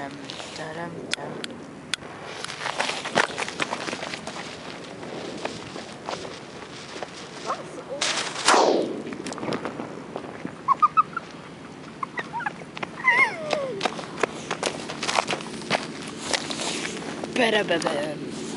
tam, taram, tam. Parababam.